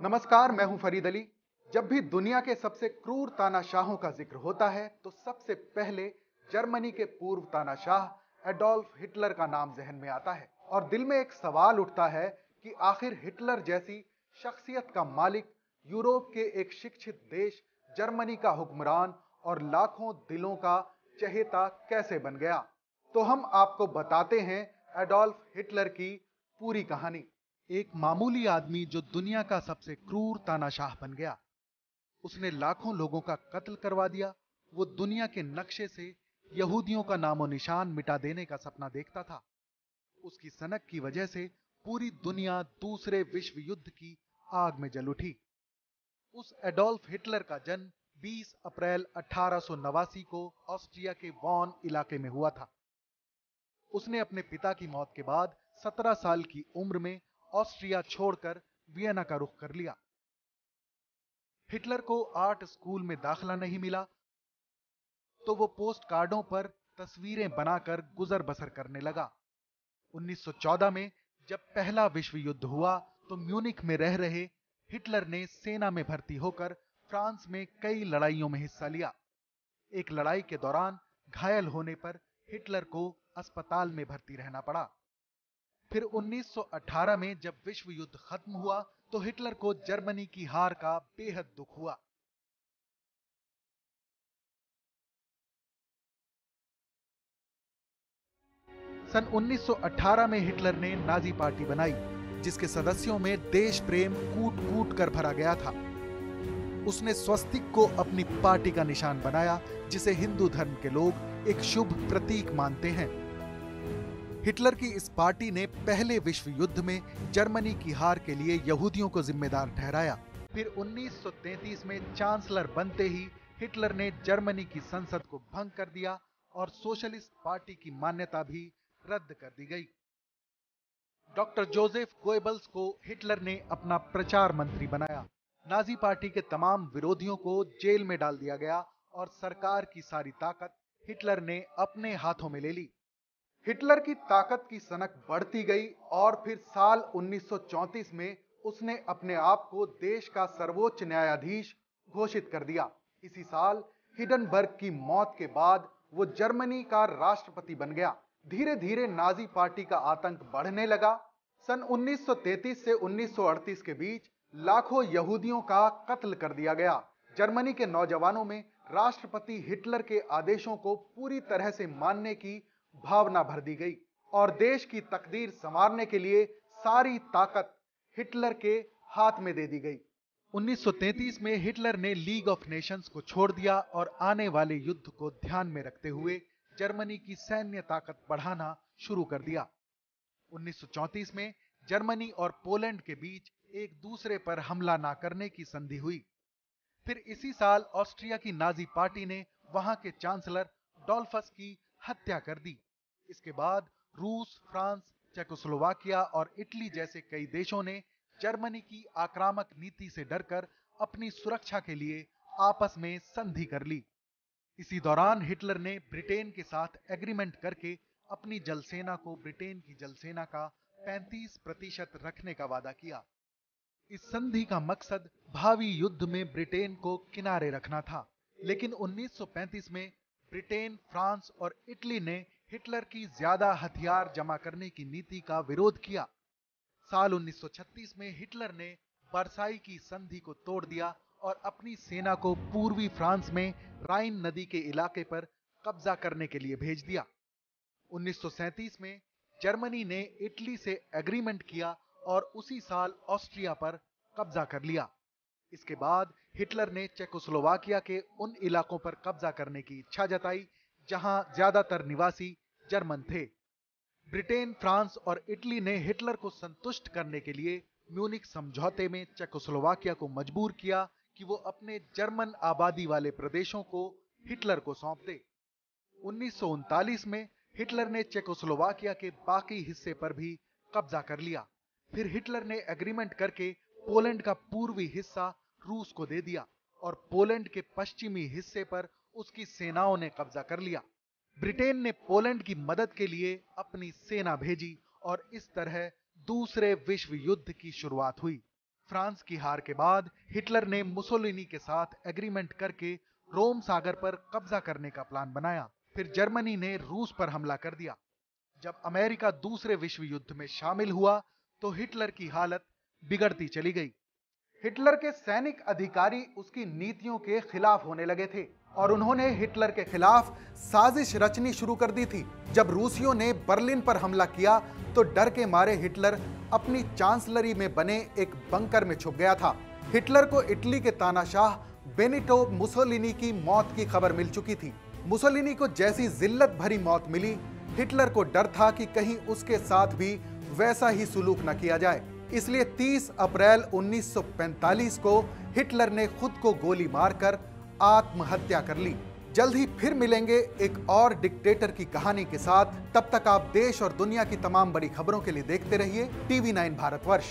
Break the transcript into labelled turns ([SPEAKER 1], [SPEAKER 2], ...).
[SPEAKER 1] नमस्कार, मैं हूँ फरीद अली। जब भी दुनिया के सबसे क्रूर तानाशाहों का ज़िक्र होता है तो सबसे पहले जर्मनी के पूर्व तानाशाह एडोल्फ हिटलर का नाम जहन में आता है और दिल में एक सवाल उठता है कि आखिर हिटलर जैसी शख्सियत का मालिक यूरोप के एक शिक्षित देश, जर्मनी का हुक्मरान और लाखों दिलों का चहेता कैसे बन गया? तो हम आपको बताते हैं एडोल्फ हिटलर की पूरी कहानी। एक मामूली आदमी जो दुनिया का सबसे क्रूर तानाशाह बन गया। उसने लाखों लोगों का कत्ल करवा दिया। वो दुनिया के नक्शे से यहूदियों का नामो निशान मिटा देने का सपना देखता था। उसकी सनक की वजह से पूरी दुनिया दूसरे विश्व युद्ध की आग में जल उठी। उस एडोल्फ हिटलर का जन्म 20 अप्रैल अठारह सौ नवासी को ऑस्ट्रिया के वॉन इलाके में हुआ था। उसने अपने पिता की मौत के बाद 17 साल की उम्र में ऑस्ट्रिया छोड़कर वियना का रुख कर लिया। हिटलर को आर्ट स्कूल में दाखला नहीं मिला तो वो पोस्ट कार्डों पर तस्वीरें बनाकर गुजर बसर करने लगा। 1914 में जब पहला विश्व युद्ध हुआ तो म्यूनिक में रह रहे हिटलर ने सेना में भर्ती होकर फ्रांस में कई लड़ाइयों में हिस्सा लिया। एक लड़ाई के दौरान घायल होने पर हिटलर को अस्पताल में भर्ती रहना पड़ा। फिर 1918 में जब विश्व युद्ध खत्म हुआ तो हिटलर को जर्मनी की हार का बेहद दुख हुआ। सन 1918 में हिटलर ने नाजी पार्टी बनाई, जिसके सदस्यों में देश प्रेम कूट कूट कर भरा गया था। उसने स्वस्तिक को अपनी पार्टी का निशान बनाया, जिसे हिंदू धर्म के लोग एक शुभ प्रतीक मानते हैं। हिटलर की इस पार्टी ने पहले विश्व युद्ध में जर्मनी की हार के लिए यहूदियों को जिम्मेदार ठहराया। फिर 1933 में चांसलर बनते ही हिटलर ने जर्मनी की संसद को भंग कर दिया और सोशलिस्ट पार्टी की मान्यता भी रद्द कर दी गई। डॉक्टर जोसेफ गोएबल्स को हिटलर ने अपना प्रचार मंत्री बनाया। नाजी पार्टी के तमाम विरोधियों को जेल में डाल दिया गया और सरकार की सारी ताकत हिटलर ने अपने हाथों में ले ली। हिटलर की ताकत की सनक बढ़ती गई और फिर साल 1934 में उसने अपने आप को देश का सर्वोच्च न्यायाधीश घोषित कर दिया। इसी साल हिडनबर्ग की मौत के बाद वो जर्मनी का राष्ट्रपति बन गया। धीरे धीरे नाजी पार्टी का आतंक बढ़ने लगा। सन 1933 से 1938 के बीच लाखों यहूदियों का कत्ल कर दिया गया। जर्मनी के नौजवानों में राष्ट्रपति हिटलर के आदेशों को पूरी तरह से मानने की भावना भर दी गई और देश की तकदीर संवारने के लिए सारी ताकत हिटलर के हाथ में दे दी गई। 1933 में हिटलर ने लीग ऑफ़ नेशंस को छोड़ दिया और आने वाले युद्ध को ध्यान में रखते हुए जर्मनी की सैन्य ताकत बढ़ाना शुरू कर दिया। 1934 में जर्मनी और पोलैंड के बीच एक दूसरे पर हमला ना करने की संधि हुई। फिर इसी साल ऑस्ट्रिया की नाजी पार्टी ने वहाँ के चांसलर डॉल्फस की हत्या कर दी। इसके बाद रूस, फ्रांस, चेकोस्लोवाकिया और इटली जैसे कई देशों ने जर्मनी की आक्रामक नीति से डरकर अपनी सुरक्षा के लिए आपस में संधि कर ली। इसी दौरान हिटलर ने ब्रिटेन के साथ एग्रीमेंट करके अपनी जलसेना को ब्रिटेन की जलसेना का 35 प्रतिशत रखने का वादा किया। इस संधि का मकसद भावी युद्ध में ब्रिटेन को किनारे रखना था, लेकिन 1935 में ब्रिटेन, फ्रांस और इटली ने हिटलर की ज़्यादा हथियार जमा करने की नीति का विरोध किया। साल 1936 में हिटलर ने बरसाई की संधि को तोड़ दिया और अपनी सेना को पूर्वी फ्रांस में राइन नदी के इलाके पर कब्जा करने के लिए भेज दिया। 1937 में जर्मनी ने इटली से एग्रीमेंट किया और उसी साल ऑस्ट्रिया पर कब्जा कर लिया। इसके बाद हिटलर ने चेकोस्लोवाकिया के उन इलाकों पर कब्जा करने की इच्छा जताई, जहाँ ज़्यादातर निवासी जर्मन थे। ब्रिटेन, फ्रांस और इटली ने हिटलर को संतुष्ट करने के लिए म्यूनिक समझौते में चेकोस्लोवाकिया को मजबूर किया कि वो अपने जर्मन आबादी वाले प्रदेशों को हिटलर को सौंप दे उन्नीस सौ उनतालीस में हिटलर ने चेकोस्लोवाकिया के बाकी हिस्से पर भी कब्जा कर लिया। फिर हिटलर ने एग्रीमेंट करके पोलैंड का पूर्वी हिस्सा रूस को दे दिया और पोलैंड के पश्चिमी हिस्से पर उसकी सेनाओं ने कब्जा कर लिया। ब्रिटेन ने पोलैंड की मदद के लिए अपनी सेना भेजी और इस तरह दूसरे विश्व युद्ध की शुरुआत हुई। फ्रांस की हार के बाद हिटलर ने मुसोलिनी के साथ एग्रीमेंट करके रोम सागर पर कब्जा करने का प्लान बनाया। फिर जर्मनी ने रूस पर हमला कर दिया। जब अमेरिका दूसरे विश्व युद्ध में शामिल हुआ तो हिटलर की हालत बिगड़ती चली गई। हिटलर के सैनिक अधिकारी उसकी नीतियों के खिलाफ होने लगे थे और उन्होंने हिटलर के खिलाफ साजिश रचनी शुरू कर दी थी। जब रूसियों ने बर्लिन पर हमला किया तो डर के मारे हिटलर अपनी चांसलरी में बने एक बंकर में छुप गया था। हिटलर को इटली के तानाशाह बेनिटो मुसोलिनी की मौत की खबर मिल चुकी थी। मुसोलिनी को जैसी जिल्लत भरी मौत मिली, हिटलर को डर था कि कहीं उसके साथ भी वैसा ही सुलूक न किया जाए। इसलिए 30 अप्रैल 1945 को हिटलर ने खुद को गोली मारकर आत्महत्या कर ली। जल्द ही फिर मिलेंगे एक और डिक्टेटर की कहानी के साथ। तब तक आप देश और दुनिया की तमाम बड़ी खबरों के लिए देखते रहिए टीवी नाइन भारतवर्ष।